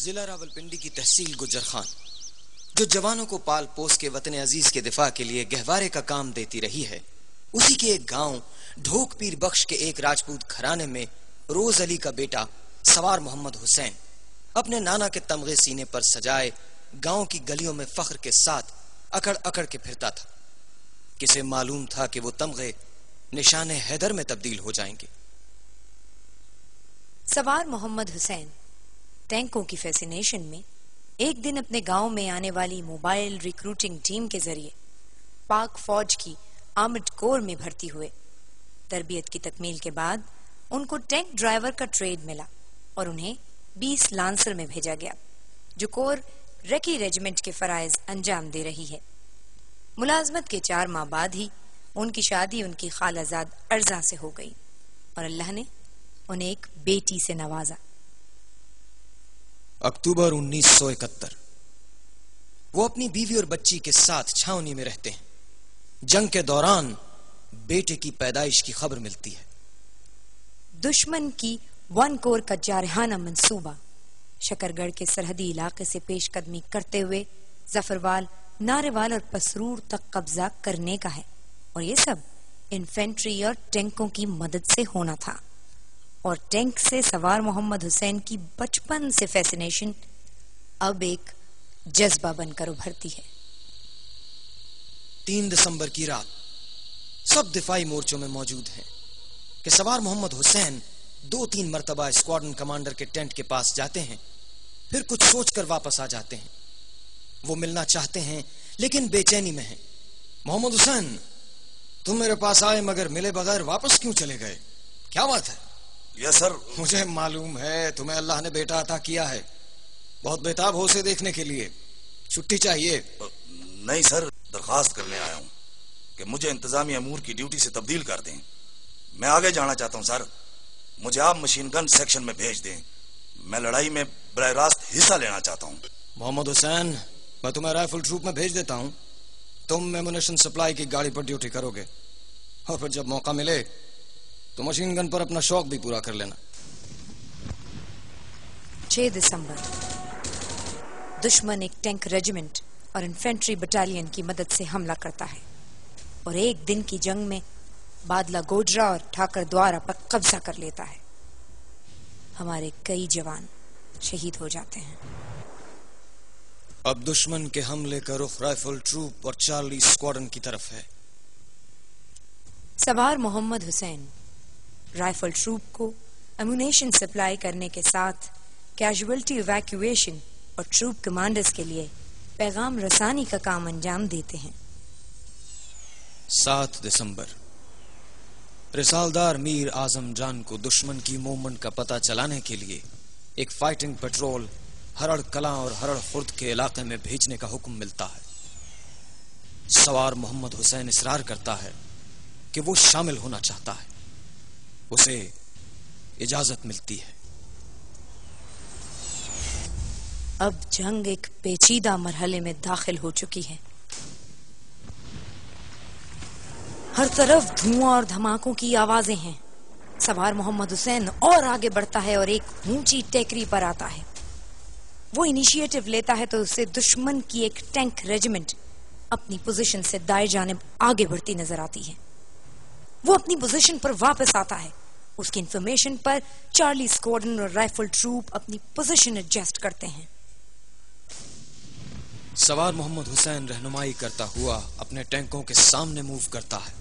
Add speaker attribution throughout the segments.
Speaker 1: जिला रावलपिंडी की तहसील गुजर खान, जो जवानों को पाल पोस के वतन अज़ीज़ के दिफा के लिए गहवारे का काम देती रही है, उसी के एक गाँव ढोक पीर बख्श के एक राजपूत घराने में रोज अली का बेटा सवार मोहम्मद हुसैन अपने नाना के तमगे सीने पर सजाए गाँव की गलियों में फख्र के साथ अकड़ अकड़ के फिरता था। किसे मालूम था कि वो तमगे निशान हैदर में तब्दील हो जाएँगे।
Speaker 2: सवार मोहम्मद हुसैन टैंकों की फैसिनेशन में, एक दिन अपने गाँव में आने वाली मोबाइल रिक्रूटिंग टीम के ज़रिए पाक फौज की आर्मड कोर में भर्ती हुए। तरबियत की तकमील के बाद, उनको टैंक ड्राइवर का ट्रेड मिला और उन्हें 20 लांसर में भेजा गया, जो कोर रेकी रेजिमेंट के फराइज अंजाम दे रही है। मुलाजमत के चार माह बाद ही, उनकी शादी उनकी खालाजाद अर्जा से हो गई और अल्लाह ने उन्हें एक बेटी से नवाजा।
Speaker 1: अक्टूबर 1971 वो अपनी बीवी और बच्ची के साथ छावनी में रहते हैं। जंग के दौरान बेटे की पैदाइश की खबर मिलती है।
Speaker 2: दुश्मन की वन कोर का जारहाना मंसूबा। शकरगढ़ के सरहदी इलाके से पेशकदमी करते हुए जफरवाल, नारेवाल और पसरूर तक कब्जा करने का है। और ये सब इन्फेंट्री और टैंकों की मदद से होना था। और टैंक से सवार मोहम्मद हुसैन की बचपन से फैसिनेशन अब एक जज्बा बनकर उभरती है।
Speaker 1: तीन दिसंबर की रात, सब दिफाई मोर्चों में मौजूद हैं कि सवार मोहम्मद हुसैन दो तीन मरतबा स्क्वाड्रन कमांडर के टेंट के पास जाते हैं, फिर कुछ सोचकर वापस आ जाते हैं। वो मिलना चाहते हैं, लेकिन बेचैनी में हैं। मोहम्मद हुसैन, तुम मेरे पास आए मगर मिले बगैर वापस क्यों चले गए? क्या बात है?
Speaker 3: Yes sir.
Speaker 1: मुझे मालूम है तुम्हें अल्लाह ने बेटा अता किया है। बहुत बेताब हो उसे देखने के लिए। छुट्टी चाहिए।
Speaker 3: नहीं सर। दरखास्त करने आया हूँ कि मुझे इंतजामी अमूर की ड्यूटी से तब्दील कर दें। मैं आगे जाना चाहता हूँ सर। मुझे आप मशीन गन सेक्शन में भेज दें। मैं लड़ाई में बर रास्त हिस्सा लेना चाहता हूँ।
Speaker 1: मोहम्मद हुसैन मैं तुम्हें राइफल ट्रूप में भेज देता हूँ। तुम एमुनेशन सप्लाई की गाड़ी पर ड्यूटी करोगे। और फिर जब मौका मिले तो मशीन गन पर अपना शौक भी पूरा कर लेना।
Speaker 2: 6 दिसंबर। दुश्मन एक टैंक रेजिमेंट और इन्फेंट्री बटालियन की मदद से हमला करता है। और एक दिन की जंग में बादला गोजरा और ठाकर द्वारा पर कब्जा कर लेता है। हमारे कई जवान शहीद हो जाते हैं।
Speaker 1: अब दुश्मन के हमले का रुख राइफल ट्रूप और चार्ली स्क्वाडन की तरफ़ है।
Speaker 2: सवार मोहम्मद हुसैन राइफल ट्रूप को एमुनेशन सप्लाई करने के साथ कैजुअल्टी इवैक्यूएशन और ट्रूप कमांडर्स के लिए पैगाम रसानी का काम अंजाम देते हैं।
Speaker 1: सात दिसंबर। रिसालदार मीर आज़म जान को दुश्मन की मूवमेंट का पता चलाने के लिए एक फाइटिंग पेट्रोल हरड़ कला और हरड़ खुर्द के इलाके में भेजने का हुक्म मिलता है। सवार मोहम्मद हुसैन इसरार करता है कि वो शामिल होना चाहता है। उसे इजाज़त मिलती है।
Speaker 2: अब जंग एक पेचीदा मरहले में दाखिल हो चुकी है। हर तरफ़ धुआँ और धमाकों की आवाज़ें हैं। सवार मोहम्मद हुसैन और आगे बढ़ता है और एक ऊँची टेकरी पर आता है। वो इनिशिएटिव लेता है तो उसे दुश्मन की एक टैंक रेजिमेंट अपनी पोजीशन से दाएँ जाने आगे बढ़ती नज़र आती है। वो अपनी पोजीशन पर वापस आता है। उसकी इंफॉर्मेशन पर चार्ली स्क्वाडन और राइफल ट्रूप अपनी पोजीशन एडजस्ट करते हैं।
Speaker 1: सवार मोहम्मद हुसैन रहनुमाई करता हुआ अपने टैंकों के सामने मूव करता है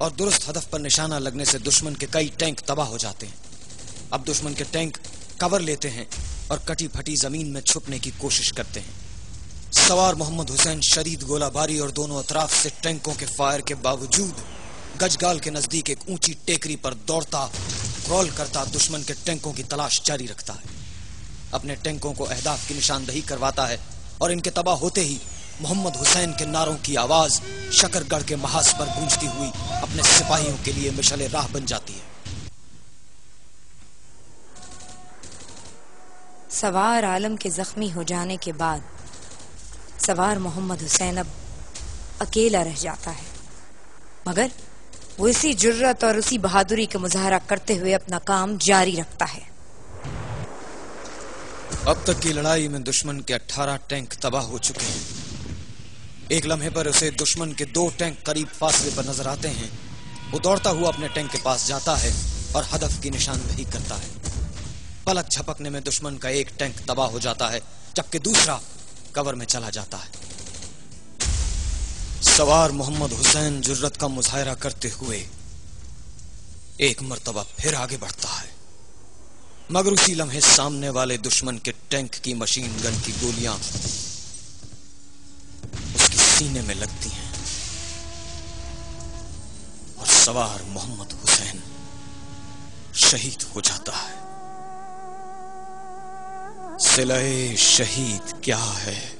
Speaker 1: और दुरुस्त हदफ पर निशाना लगने से दुश्मन के कई टैंक तबाह हो जाते हैं। अब दुश्मन के टैंक कवर लेते हैं और कटी फटी ज़मीन में छुपने की कोशिश करते हैं। सवार मोहम्मद हुसैन शदीद गोलाबारी और दोनों अतराफ से टैंकों के फायर के बावजूद गजगाल के नज़दीक एक ऊँची टेकरी पर दौड़ता क्रॉल करता दुश्मन के टैंकों की तलाश जारी रखता है। अपने टैंकों को अहदाफ की निशानदही करवाता है और इनके तबाह होते ही मोहम्मद हुसैन के नारों की आवाज़ शकरगढ़ के महाज पर गूंजती हुई अपने सिपाहियों के लिए मिशल राह बन जाती है।
Speaker 2: सवार आलम के जख्मी हो जाने के बाद सवार मोहम्मद हुसैन अब अकेला रह जाता है। मगर वो इसी जुर्रत और उसी बहादुरी का मुजाहरा करते हुए अपना काम जारी रखता है।
Speaker 1: अब तक की लड़ाई में दुश्मन के 18 टैंक तबाह हो चुके हैं। एक लम्हे पर उसे दुश्मन के दो टैंक करीब फासले पर नज़र आते हैं। वो दौड़ता हुआ अपने टैंक के पास जाता है और हदफ की निशानदही करता है। पलक झपकने में दुश्मन का एक टैंक तबाह हो जाता है, जबकि दूसरा कवर में चला जाता है। सवार मोहम्मद हुसैन जुर्रत का मुजाहरा करते हुए एक मर्तबा फिर आगे बढ़ता है। मगर उसी लम्हे सामने वाले दुश्मन के टैंक की मशीन गन की गोलियाँ उसके सीने में लगती हैं। और सवार मोहम्मद हुसैन शहीद हो जाता है। सिलाए शहीद क्या है?